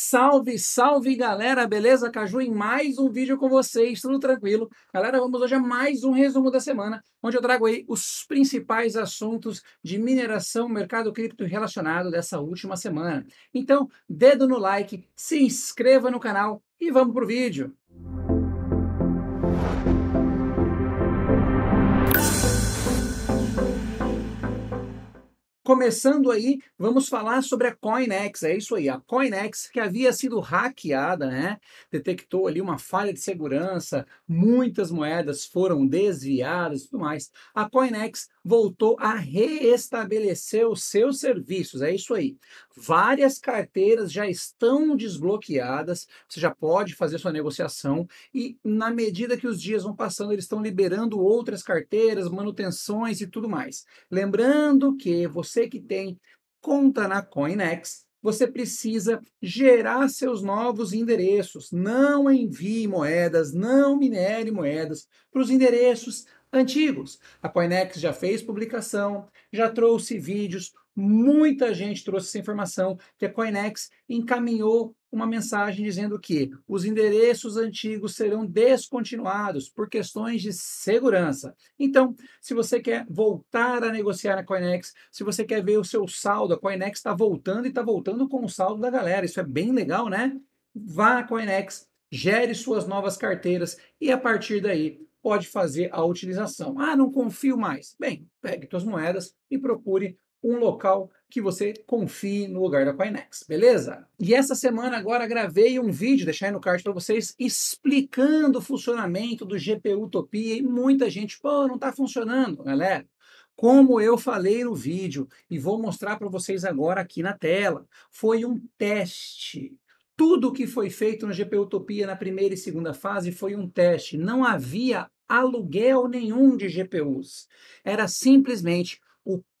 Salve, salve galera, beleza? Caju em mais um vídeo com vocês, tudo tranquilo? Galera, vamos hoje a mais um resumo da semana, onde eu trago aí os principais assuntos de mineração, mercado cripto relacionado dessa última semana. Então, dedo no like, se inscreva no canal e vamos pro vídeo. Começando aí, vamos falar sobre a CoinEx, é isso aí, a CoinEx que havia sido hackeada, né? Detectou ali uma falha de segurança, muitas moedas foram desviadas e tudo mais. A CoinEx voltou a reestabelecer os seus serviços, é isso aí. Várias carteiras já estão desbloqueadas, você já pode fazer sua negociação e na medida que os dias vão passando, eles estão liberando outras carteiras, manutenções e tudo mais. Lembrando que você que tem conta na CoinEx, você precisa gerar seus novos endereços. Não envie moedas, não minere moedas para os endereços antigos. A Coinex já fez publicação, já trouxe vídeos, muita gente trouxe essa informação que a Coinex encaminhou uma mensagem dizendo que os endereços antigos serão descontinuados por questões de segurança. Então, se você quer voltar a negociar na Coinex, se você quer ver o seu saldo, a Coinex está voltando e está voltando com o saldo da galera. Isso é bem legal, né? Vá à Coinex, gere suas novas carteiras e a partir daí pode fazer a utilização. Ah, não confio mais. Bem, pegue suas moedas e procure um local que você confie no lugar da Coinex, beleza? E essa semana agora gravei um vídeo, deixar aí no card para vocês, explicando o funcionamento do GPU Utopia e muita gente, pô, não está funcionando, galera. Como eu falei no vídeo e vou mostrar para vocês agora aqui na tela, foi um teste. Tudo que foi feito no GPU Utopia na primeira e segunda fase foi um teste. Não havia aluguel nenhum de GPUs. Era simplesmente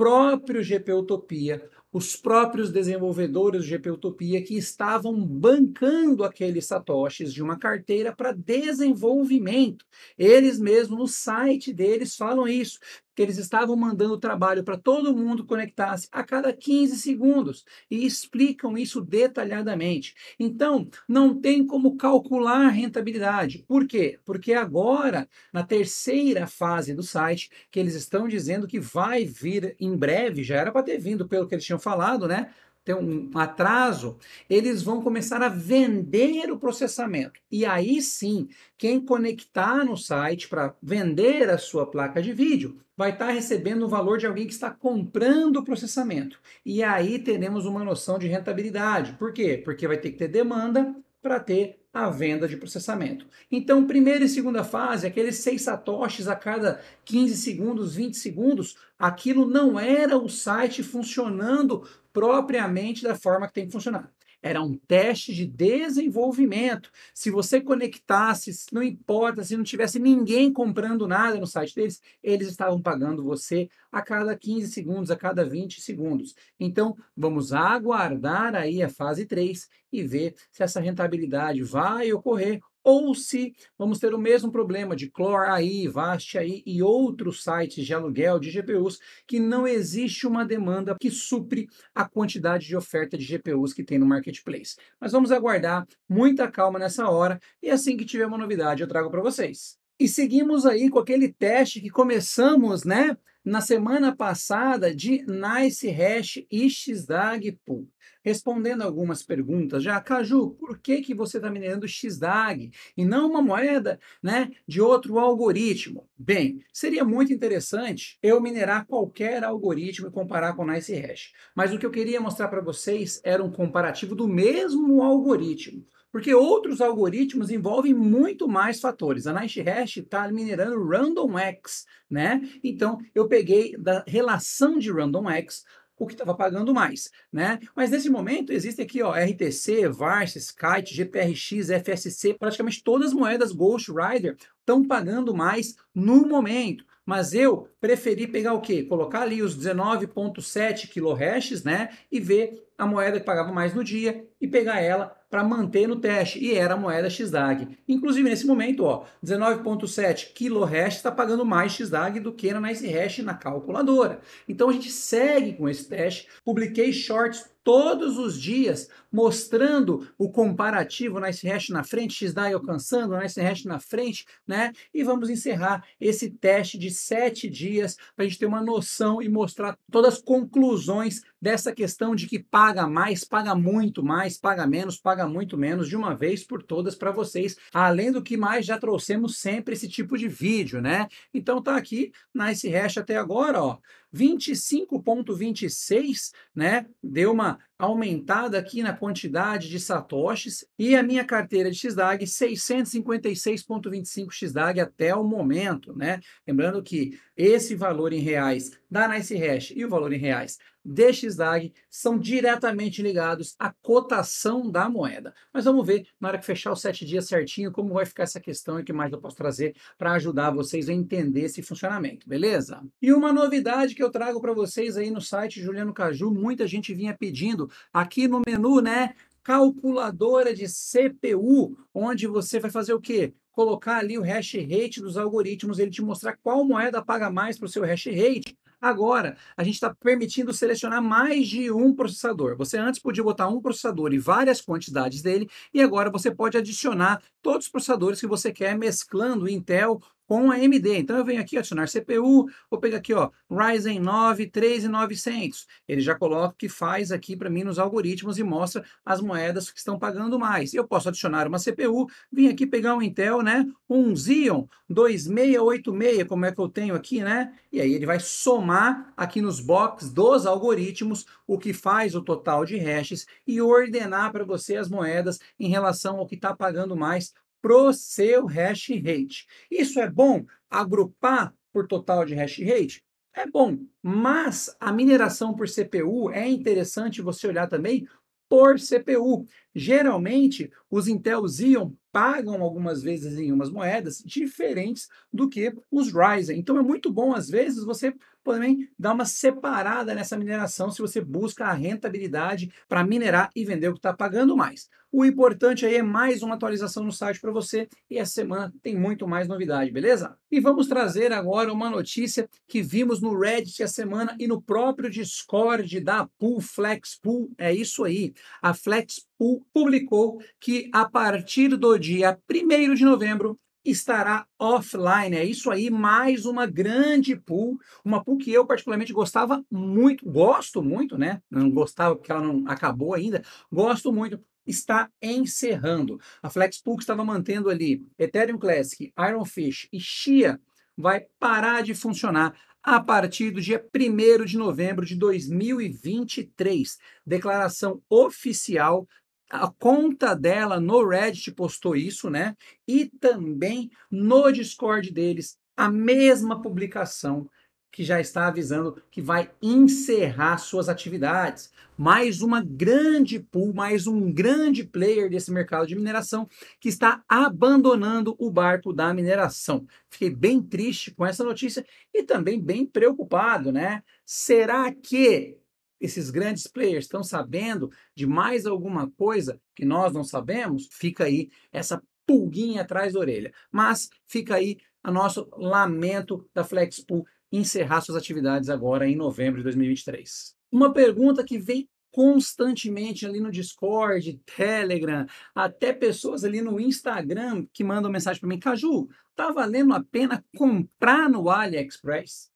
próprio GPU Utopia, os próprios desenvolvedores do GPU Utopia que estavam bancando aqueles satoshis de uma carteira para desenvolvimento. Eles mesmos no site deles falam isso eles estavam mandando trabalho para todo mundo conectar-se a cada 15 segundos e explicam isso detalhadamente. Então, não tem como calcular a rentabilidade. Por quê? Porque agora, na terceira fase do site, que eles estão dizendo que vai vir em breve, já era para ter vindo pelo que eles tinham falado, né? Tem um atraso, eles vão começar a vender o processamento. E aí sim, quem conectar no site para vender a sua placa de vídeo vai estar tá recebendo o valor de alguém que está comprando o processamento. E aí teremos uma noção de rentabilidade. Por quê? Porque vai ter que ter demanda para ter a venda de processamento. Então, primeira e segunda fase, aqueles 6 satoshis a cada 15 segundos, 20 segundos, aquilo não era o site funcionando propriamente da forma que tem que funcionar. Era um teste de desenvolvimento. Se você conectasse, não importa se não tivesse ninguém comprando nada no site deles, eles estavam pagando você a cada 15 segundos, a cada 20 segundos. Então, vamos aguardar aí a fase 3 e ver se essa rentabilidade vai ocorrer ou se vamos ter o mesmo problema de Clor AI, Vast AI e outros sites de aluguel de GPUs que não existe uma demanda que supre a quantidade de oferta de GPUs que tem no marketplace. Mas vamos aguardar, muita calma nessa hora e assim que tiver uma novidade eu trago para vocês. E seguimos aí com aquele teste que começamos, né, na semana passada de Nice Hash e XDAG Pool. Respondendo algumas perguntas já, Caju, por que, que você está minerando XDAG e não uma moeda né, de outro algoritmo? Bem, seria muito interessante eu minerar qualquer algoritmo e comparar com Nice Hash. Mas o que eu queria mostrar para vocês era um comparativo do mesmo algoritmo porque outros algoritmos envolvem muito mais fatores. A NiceHash está minerando RandomX, né? Então, eu peguei da relação de RandomX o que estava pagando mais, né? Mas nesse momento existe aqui, ó, RTC, VARS, Kite, GPRX, FSC, praticamente todas as moedas Ghost Rider estão pagando mais no momento. Mas eu preferi pegar o quê? Colocar ali os 19.7 kHz, né? E ver a moeda que pagava mais no dia e pegar ela para manter no teste, e era a moeda XDAG. Inclusive, nesse momento, ó, 19.7 kHz está pagando mais XDAG do que na NiceHash na calculadora. Então a gente segue com esse teste, publiquei shorts todos os dias mostrando o comparativo NiceHash na frente, XDAI alcançando, NiceHash na frente, né? E vamos encerrar esse teste de sete dias para a gente ter uma noção e mostrar todas as conclusões dessa questão de que paga mais, paga muito mais, paga menos, paga muito menos, de uma vez por todas para vocês. Além do que mais já trouxemos sempre esse tipo de vídeo, né? Então tá aqui na hash até agora, ó. 25.26, né? Deu uma aumentada aqui na quantidade de satoshis e a minha carteira de XDAG 656.25 XDAG até o momento, né? Lembrando que esse valor em reais da NiceHash e o valor em reais de XDAG são diretamente ligados à cotação da moeda. Mas vamos ver na hora que fechar os sete dias certinho como vai ficar essa questão e o que mais eu posso trazer para ajudar vocês a entender esse funcionamento, beleza? E uma novidade que eu trago para vocês aí no site Juliano Caju, muita gente vinha pedindo aqui no menu, né? Calculadora de CPU, onde você vai fazer o quê? Colocar ali o hash rate dos algoritmos, ele te mostrar qual moeda paga mais para o seu hash rate Agora, a gente está permitindo selecionar mais de um processador. Você antes podia botar um processador e várias quantidades dele, e agora você pode adicionar todos os processadores que você quer, mesclando Intel com a AMD. Então eu venho aqui adicionar CPU, vou pegar aqui ó, Ryzen 9 3900. Ele já coloca o que faz aqui para mim nos algoritmos e mostra as moedas que estão pagando mais. Eu posso adicionar uma CPU, vim aqui pegar um Intel, né, um Xeon 2686, como é que eu tenho aqui, né? E aí ele vai somar aqui nos box dos algoritmos o que faz o total de hashes e ordenar para você as moedas em relação ao que está pagando mais pro seu hash rate. Isso é bom? Agrupar por total de hash rate? É bom, mas a mineração por CPU é interessante você olhar também por CPU. Geralmente, os Intel Xeon pagam algumas vezes em umas moedas diferentes do que os Ryzen. Então é muito bom, às vezes, você também dar uma separada nessa mineração se você busca a rentabilidade para minerar e vender o que está pagando mais. O importante aí é mais uma atualização no site para você e essa semana tem muito mais novidade, beleza? E vamos trazer agora uma notícia que vimos no Reddit essa semana e no próprio Discord da Pool Flex Pool. É isso aí. A Flex publicou que a partir do dia 1 de novembro estará offline. É isso aí, mais uma grande pool, uma pool que eu particularmente gostava muito, gosto muito, né? Não gostava porque ela não acabou ainda, gosto muito. Está encerrando. A Flexpool que estava mantendo ali Ethereum Classic, Ironfish e Shia vai parar de funcionar a partir do dia 1 de novembro de 2023. Declaração oficial a conta dela no Reddit postou isso, né? E também no Discord deles, a mesma publicação que já está avisando que vai encerrar suas atividades. Mais uma grande pool, mais um grande player desse mercado de mineração que está abandonando o barco da mineração. Fiquei bem triste com essa notícia e também bem preocupado, né? Será que esses grandes players estão sabendo de mais alguma coisa que nós não sabemos, fica aí essa pulguinha atrás da orelha. Mas fica aí o nosso lamento da Flexpool encerrar suas atividades agora em novembro de 2023. Uma pergunta que vem constantemente ali no Discord, Telegram, até pessoas ali no Instagram que mandam mensagem para mim, Caju, tá valendo a pena comprar no AliExpress?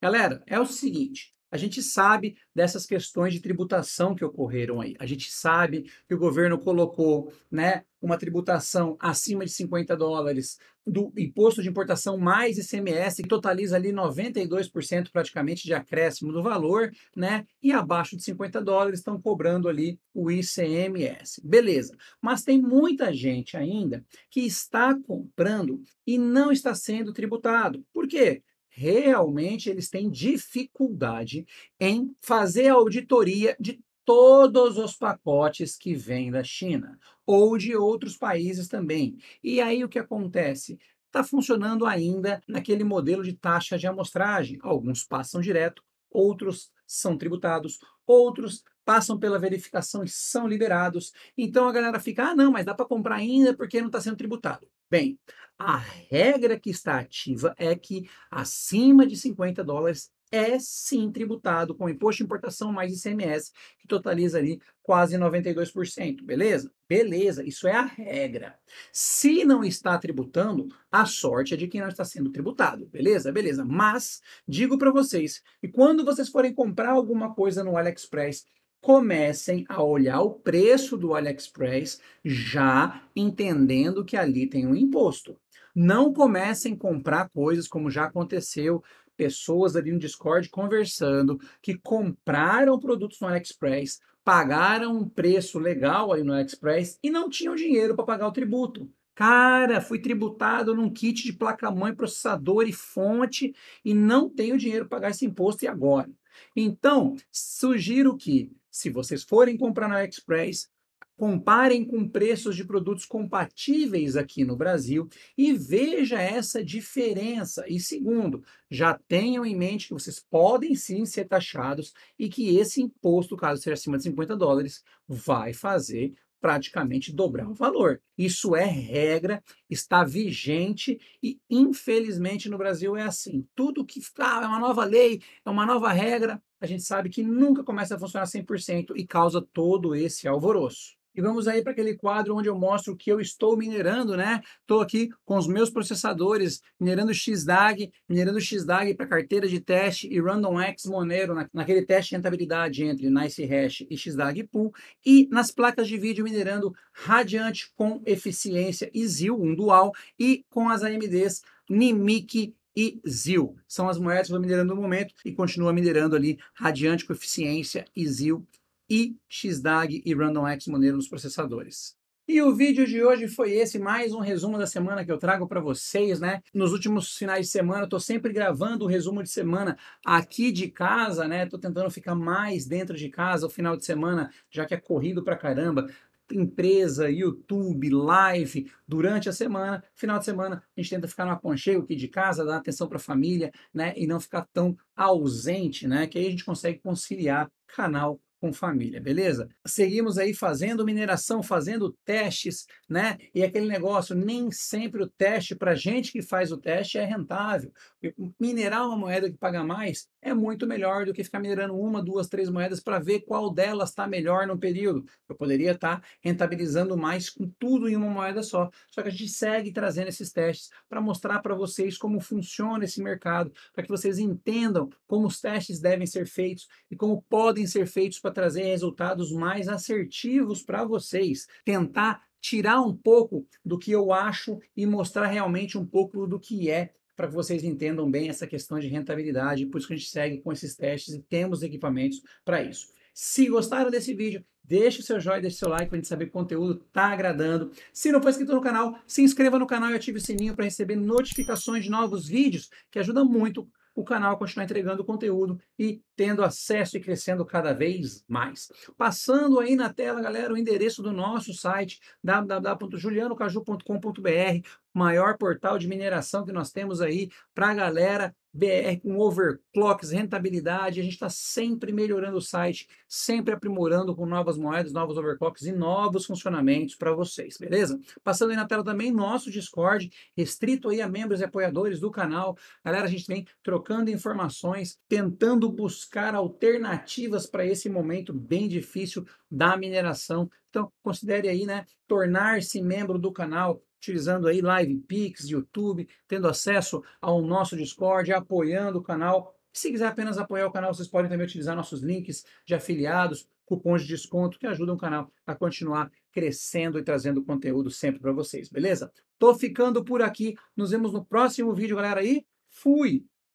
Galera, é o seguinte, a gente sabe dessas questões de tributação que ocorreram aí. A gente sabe que o governo colocou né, uma tributação acima de 50 dólares do imposto de importação mais ICMS, que totaliza ali 92% praticamente de acréscimo do valor, né? E abaixo de 50 dólares estão cobrando ali o ICMS. Beleza. Mas tem muita gente ainda que está comprando e não está sendo tributado. Por quê? Realmente eles têm dificuldade em fazer a auditoria de todos os pacotes que vêm da China ou de outros países também. E aí o que acontece? Está funcionando ainda naquele modelo de taxa de amostragem. Alguns passam direto, outros são tributados, outros passam pela verificação e são liberados. Então a galera fica, ah, não, mas dá para comprar ainda porque não está sendo tributado. Bem, a regra que está ativa é que acima de 50 dólares é sim tributado com imposto de importação mais ICMS, que totaliza ali quase 92%, beleza? Beleza, isso é a regra. Se não está tributando, a sorte é de quem não está sendo tributado, beleza? Beleza. Mas digo para vocês que quando vocês forem comprar alguma coisa no AliExpress, comecem a olhar o preço do AliExpress já entendendo que ali tem um imposto. Não comecem a comprar coisas como já aconteceu pessoas ali no Discord conversando que compraram produtos no AliExpress, pagaram um preço legal aí no AliExpress e não tinham dinheiro para pagar o tributo. Cara, fui tributado num kit de placa-mãe, processador e fonte e não tenho dinheiro para pagar esse imposto e agora? Então, sugiro que, se vocês forem comprar no AliExpress, comparem com preços de produtos compatíveis aqui no Brasil e veja essa diferença. E segundo, já tenham em mente que vocês podem sim ser taxados e que esse imposto, caso seja acima de 50 dólares, vai fazer praticamente dobrar o valor. Isso é regra, está vigente e infelizmente no Brasil é assim. Tudo que ah, é uma nova lei, é uma nova regra, a gente sabe que nunca começa a funcionar 100% e causa todo esse alvoroço. E vamos aí para aquele quadro onde eu mostro que eu estou minerando, né? Estou aqui com os meus processadores, minerando XDAG, minerando XDAG para carteira de teste e RandomX Monero, na, naquele teste de rentabilidade entre Nice Hash e XDAG Pool, e nas placas de vídeo minerando Radiante com eficiência e ZIL, um dual, e com as AMDs Nimic e ZIL. São as moedas que estou minerando no momento e continua minerando ali Radiante com eficiência e ZIL e XDAG e RandomX Monero nos processadores. E o vídeo de hoje foi esse, mais um resumo da semana que eu trago para vocês, né? Nos últimos finais de semana, eu tô sempre gravando o resumo de semana aqui de casa, né? Tô tentando ficar mais dentro de casa o final de semana, já que é corrido pra caramba. Empresa, YouTube, live, durante a semana, final de semana, a gente tenta ficar no aconchego aqui de casa, dar atenção para a família, né? E não ficar tão ausente, né? Que aí a gente consegue conciliar canal com família, beleza? Seguimos aí fazendo mineração, fazendo testes, né? E aquele negócio, nem sempre o teste, para gente que faz o teste, é rentável. Minerar uma moeda que paga mais é muito melhor do que ficar minerando uma, duas, três moedas para ver qual delas está melhor no período. Eu poderia estar tá rentabilizando mais com tudo em uma moeda só. Só que a gente segue trazendo esses testes para mostrar para vocês como funciona esse mercado, para que vocês entendam como os testes devem ser feitos e como podem ser feitos para trazer resultados mais assertivos para vocês. Tentar tirar um pouco do que eu acho e mostrar realmente um pouco do que é para que vocês entendam bem essa questão de rentabilidade. Por isso que a gente segue com esses testes e temos equipamentos para isso. Se gostaram desse vídeo, deixe o seu joinha, deixe seu like para a gente saber que o conteúdo está agradando. Se não for inscrito no canal, se inscreva no canal e ative o sininho para receber notificações de novos vídeos, que ajuda muito o canal continuar entregando conteúdo e tendo acesso e crescendo cada vez mais. Passando aí na tela, galera, o endereço do nosso site www.julianocaju.com.br, maior portal de mineração que nós temos aí para a galera BR com overclocks, rentabilidade. A gente está sempre melhorando o site, sempre aprimorando com novas moedas, novos overclocks e novos funcionamentos para vocês, beleza? Passando aí na tela também nosso Discord, restrito aí a membros e apoiadores do canal. Galera, a gente vem trocando informações, tentando buscar alternativas para esse momento bem difícil da mineração. Então, considere aí, né, tornar-se membro do canal, utilizando aí Live Pix, YouTube, tendo acesso ao nosso Discord, apoiando o canal. Se quiser apenas apoiar o canal, vocês podem também utilizar nossos links de afiliados, cupons de desconto que ajudam o canal a continuar crescendo e trazendo conteúdo sempre para vocês, beleza? Tô ficando por aqui. Nos vemos no próximo vídeo, galera. E fui!